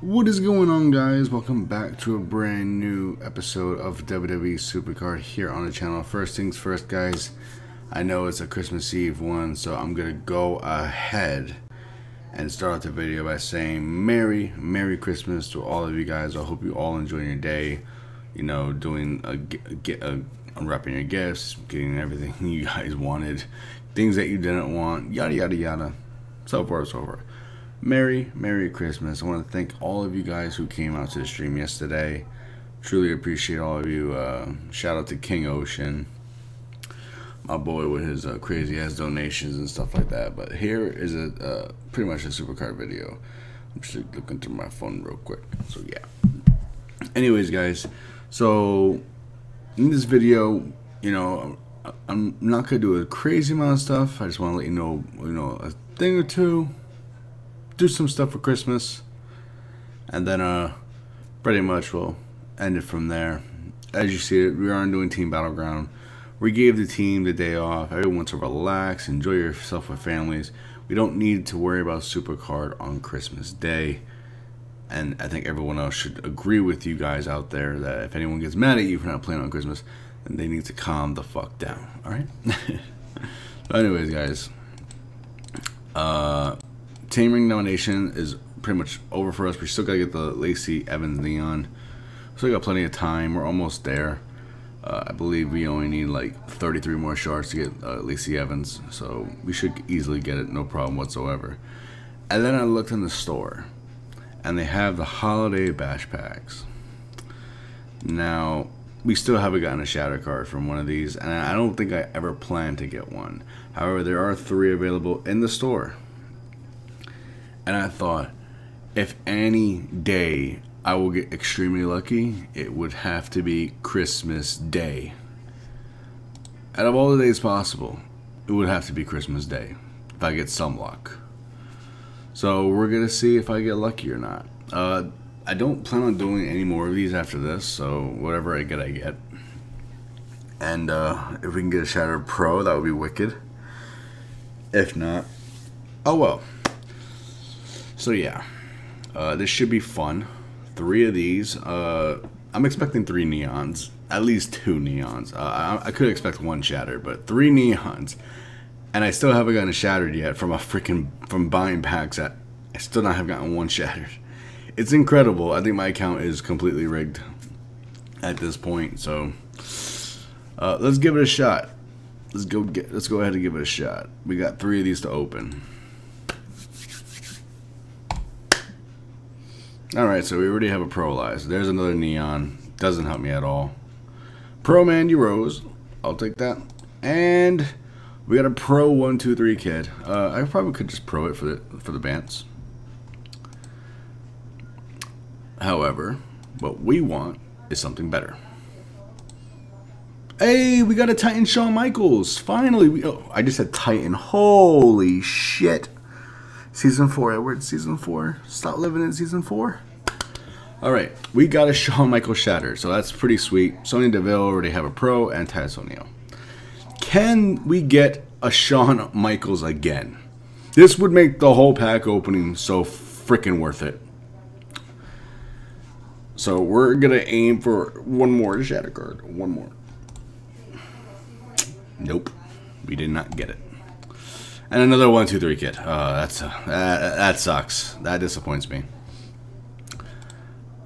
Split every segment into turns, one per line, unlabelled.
What is going on, guys? Welcome back to a brand new episode of WWE Supercard here on the channel. First things first, guys. I know it's a Christmas Eve one, so I'm gonna go ahead and start off the video by saying Merry, Merry Christmas to all of you guys. I hope you all enjoy your day. You know, doing a get a, unwrapping your gifts, getting everything you guys wanted, things that you didn't want, yada yada yada, so forth so forth. Merry, Merry Christmas. I want to thank all of you guys who came out to the stream yesterday. Truly appreciate all of you. Uh, shout out to King Ocean, my boy with his uh, crazy ass donations and stuff like that. But here is a uh, pretty much a supercard video. I'm just looking through my phone real quick. So yeah. Anyways, guys. So in this video, you know, I'm not gonna do a crazy amount of stuff. I just want to let you know, you know, a thing or two do some stuff for Christmas, and then uh, pretty much we'll end it from there. As you see we aren't doing Team Battleground. We gave the team the day off. Everyone to relax, enjoy yourself with families. We don't need to worry about Supercard on Christmas Day. And I think everyone else should agree with you guys out there that if anyone gets mad at you for not playing on Christmas, then they need to calm the fuck down. All right. anyways, guys. Uh, Team Ring Domination is pretty much over for us. We still gotta get the Lacey Evans Neon. Still got plenty of time. We're almost there. Uh, I believe we only need like 33 more shards to get uh, Lacey Evans, so we should easily get it, no problem whatsoever. And then I looked in the store, and they have the holiday bash packs. Now, we still haven't gotten a shatter card from one of these, and I don't think I ever plan to get one. However, there are three available in the store. And I thought, if any day I will get extremely lucky, it would have to be Christmas Day. Out of all the days possible, it would have to be Christmas Day if I get some luck. So we're gonna see if I get lucky or not. Uh, I don't plan on doing any more of these after this, so whatever I get, I get. And uh, if we can get a Shattered Pro, that would be wicked. If not, oh well. So yeah, uh, this should be fun. Three of these. Uh, I'm expecting three neons. At least two neons. Uh, I, I, could expect one shattered, but three neons. And I still haven't gotten a shattered yet from a freaking from buying packs. That I still not have gotten one shattered. It's incredible. I think my account is completely rigged at this point. So uh, let's give it a shot. Let's go get. Let's go ahead and give it a shot. We got three of these to open. Alright, so we already have a Pro lies. There's another Neon. Doesn't help me at all. Pro Mandy Rose. I'll take that. And we got a Pro 123 kid. Uh, I probably could just Pro it for the, for the Bants. However, what we want is something better. Hey, we got a Titan Shawn Michaels. Finally. We, oh, I just said Titan. Holy shit. Season 4, Edward. Season 4. Stop living in Season 4. Alright, we got a Shawn Michael Shatter, so that's pretty sweet. Sonya Deville already have a pro and Titus O'Neil. Can we get a Shawn Michaels again? This would make the whole pack opening so freaking worth it. So we're gonna aim for one more shatter card. One more. Nope. We did not get it. And another one, two, three kit. Uh, that's uh, that, that sucks. That disappoints me.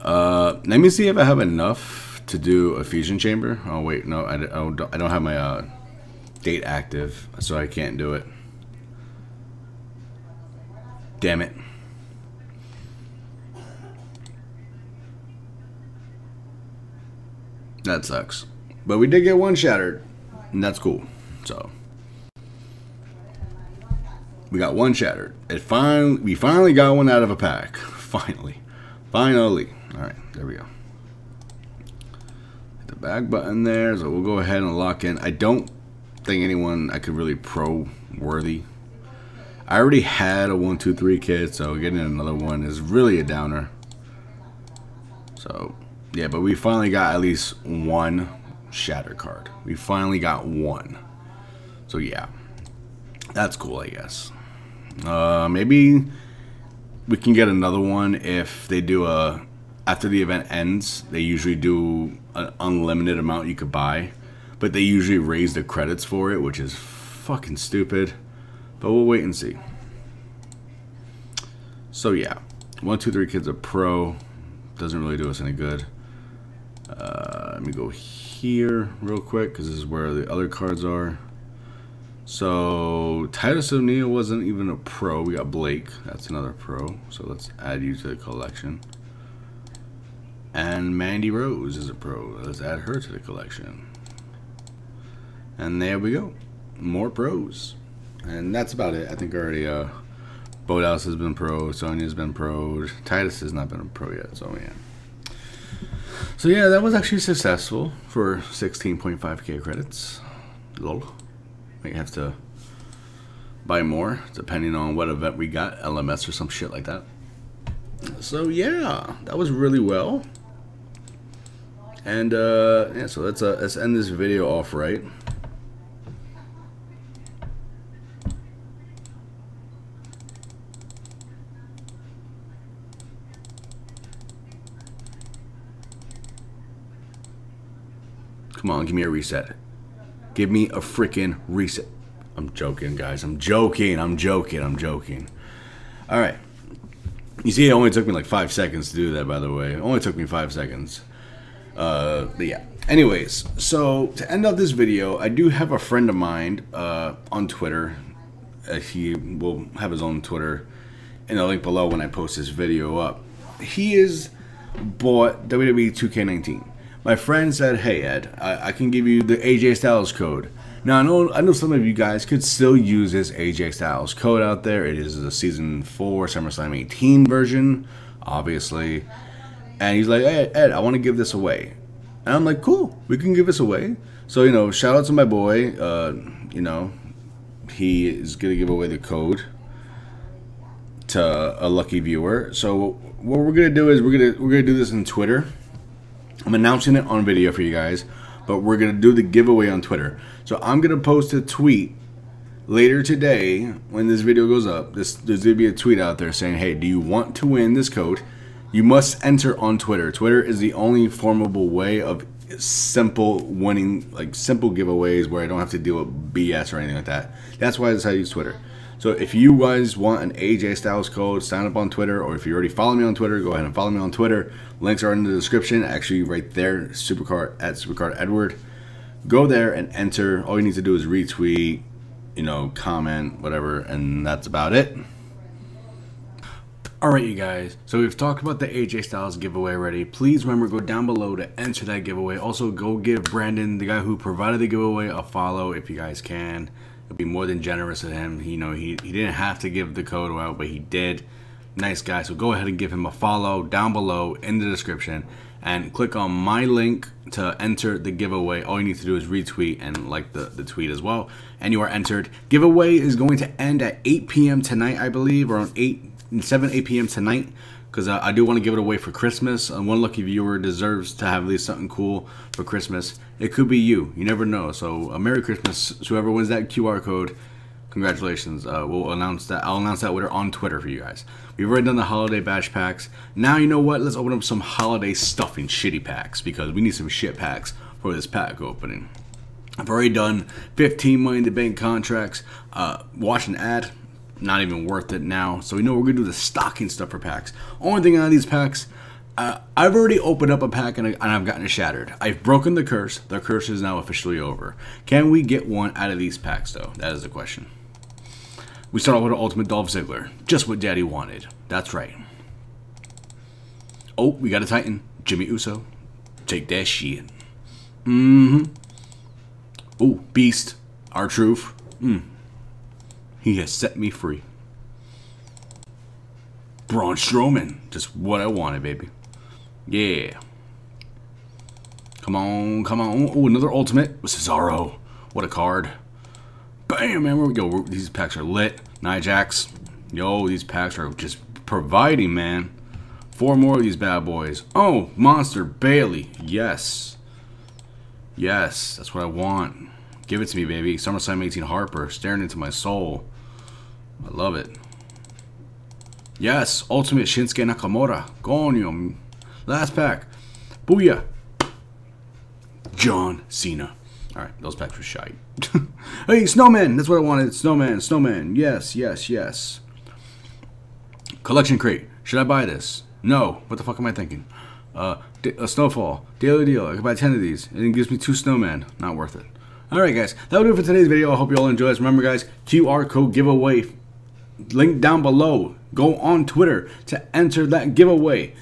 Uh, let me see if I have enough to do a fusion chamber. Oh wait, no, I, don't, I don't have my uh, date active, so I can't do it. Damn it. That sucks. But we did get one shattered, and that's cool. So. We got one shattered. It finally, we finally got one out of a pack. Finally. Finally. Alright, there we go. Hit the back button there, so we'll go ahead and lock in. I don't think anyone I could really pro worthy. I already had a 1, 2, 3 kit, so getting another one is really a downer. So, yeah, but we finally got at least one shatter card. We finally got one. So, yeah. That's cool, I guess. Uh, maybe we can get another one if they do a after the event ends. They usually do an unlimited amount you could buy, but they usually raise the credits for it, which is fucking stupid. But we'll wait and see. So yeah, one, two, three kids a pro doesn't really do us any good. Uh, let me go here real quick because this is where the other cards are. So Titus O'Neil wasn't even a pro. We got Blake. That's another pro. So let's add you to the collection. And Mandy Rose is a pro. Let's add her to the collection. And there we go. More pros. And that's about it. I think already uh, Boathouse has been pro. Sonya's been pro. Titus has not been a pro yet. So yeah. So yeah, that was actually successful for 16.5k credits. Lol. Might have to buy more, depending on what event we got, LMS or some shit like that. So yeah, that was really well. And uh, yeah, so let's uh, let's end this video off right. Come on, give me a reset. Give me a freaking reset. I'm joking, guys. I'm joking. I'm joking. I'm joking. All right. You see, it only took me like five seconds to do that, by the way. It only took me five seconds. Uh, but yeah. Anyways, so to end off this video, I do have a friend of mine uh, on Twitter. Uh, he will have his own Twitter in the link below when I post this video up. He is bought WWE 2K19. My friend said, "Hey Ed, I, I, can give you the AJ Styles code." Now I know I know some of you guys could still use this AJ Styles code out there. It is the season four SummerSlam 18 version, obviously. And he's like, "Hey Ed, I want to give this away," and I'm like, "Cool, we can give this away." So you know, shout out to my boy. Uh, you know, he is gonna give away the code to a lucky viewer. So what we're gonna do is we're gonna we're gonna do this in Twitter. I'm announcing it on video for you guys, but we're going to do the giveaway on Twitter. So I'm going to post a tweet later today when this video goes up. This, there's going to be a tweet out there saying, hey, do you want to win this coat? You must enter on Twitter. Twitter is the only formable way of simple winning, like simple giveaways where I don't have to deal with BS or anything like that. That's why I decided to use Twitter. So if you guys want an AJ Styles code, sign up on Twitter, or if you already follow me on Twitter, go ahead and follow me on Twitter. Links are in the description, actually right there, Supercard at Supercard Edward. Go there and enter. All you need to do is retweet, you know, comment, whatever, and that's about it. Alright you guys, so we've talked about the AJ Styles giveaway already. Please remember go down below to enter that giveaway. Also go give Brandon, the guy who provided the giveaway, a follow if you guys can. Be more than generous of him. You know, he, he didn't have to give the code out, but he did. Nice guy. So go ahead and give him a follow down below in the description and click on my link to enter the giveaway. All you need to do is retweet and like the, the tweet as well. And you are entered. Giveaway is going to end at 8 p.m. tonight, I believe, around 8, 7, 8 p.m. tonight because I, I, do want to give it away for Christmas. And one lucky viewer deserves to have at least something cool for Christmas. It could be you. You never know. So a Merry Christmas. Whoever wins that QR code, congratulations. Uh, we'll announce that. I'll announce that winner on Twitter for you guys. We've already done the holiday bash packs. Now you know what? Let's open up some holiday stuffing shitty packs because we need some shit packs for this pack opening. I've already done 15 money in the bank contracts. Uh, watch an ad not even worth it now. So we know we're gonna do the stocking stuffer packs. Only thing on these packs, uh, I've already opened up a pack and, and, I've gotten it shattered. I've broken the curse. The curse is now officially over. Can we get one out of these packs though? That is the question. We start off with an Ultimate Dolph Ziggler. Just what Daddy wanted. That's right. Oh, we got a Titan. Jimmy Uso. Take that shit. Mm-hmm. Oh, Beast. R-Truth. Mm. He has set me free. Braun Strowman. Just what I wanted, baby. Yeah. Come on, come on. Oh, another ultimate with Cesaro. What a card. Bam, man. Where we go? These packs are lit. Nia Jax. Yo, these packs are just providing, man. Four more of these bad boys. Oh, Monster Bayley. Yes. Yes, that's what I want. Give it to me, baby. SummerSlam 18 Harper, staring into my soul. I love it. Yes, Ultimate Shinsuke Nakamura. Gonyo. Last pack. Booyah. John Cena. Alright, those packs were shite. hey, Snowman! That's what I wanted. Snowman, Snowman. Yes, yes, yes. Collection crate. Should I buy this? No. What the fuck am I thinking? Uh, a snowfall. Daily deal. I can buy 10 of these. And it gives me two snowmen. Not worth it. Alright, guys. That will do it for today's video. I hope you all enjoyed this. Remember, guys, QR code giveaway. Link down below. Go on Twitter to enter that giveaway.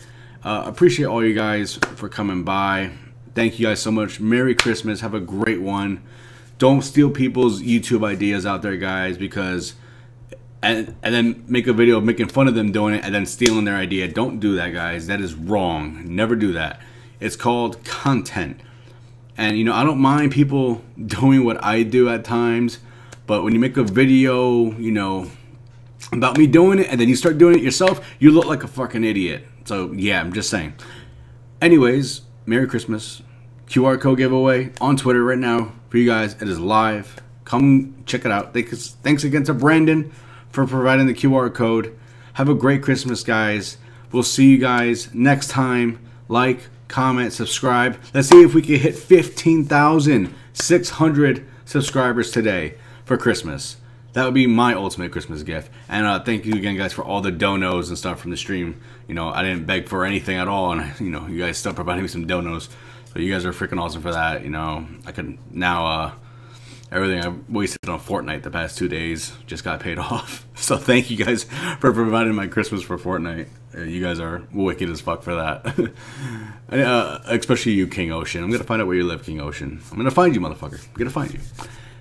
Uh, appreciate all you guys for coming by. Thank you guys so much. Merry Christmas. Have a great one. Don't steal people's YouTube ideas out there, guys, because and and then make a video making fun of them doing it and then stealing their idea. Don't do that, guys. That is wrong. Never do that. It's called content. And you know, I don't mind people doing what I do at times, but when you make a video, you know, about me doing it and then you start doing it yourself, you look like a fucking idiot. So, yeah, I'm just saying. Anyways, Merry Christmas. QR code giveaway on Twitter right now for you guys. It is live. Come check it out. Thanks, again to Brandon for providing the QR code. Have a great Christmas, guys. We'll see you guys next time. Like, comment, subscribe. Let's see if we can hit 15,600 subscribers today for Christmas. That would be my ultimate Christmas gift. And uh, thank you again, guys, for all the donos and stuff from the stream. You know, I didn't beg for anything at all, and you know, you guys still providing me some donos. So you guys are freaking awesome for that. You know, I can now uh, everything I wasted on Fortnite the past two days just got paid off. So thank you guys for providing my Christmas for Fortnite. Uh, you guys are wicked as fuck for that. uh, especially you, King Ocean. I'm gonna find out where you live, King Ocean. I'm gonna find you, motherfucker. I'm gonna find you.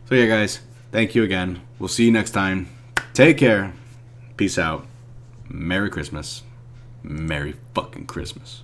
So yeah, guys. Thank you again. We'll see you next time. Take care. Peace out. Merry Christmas. Merry fucking Christmas.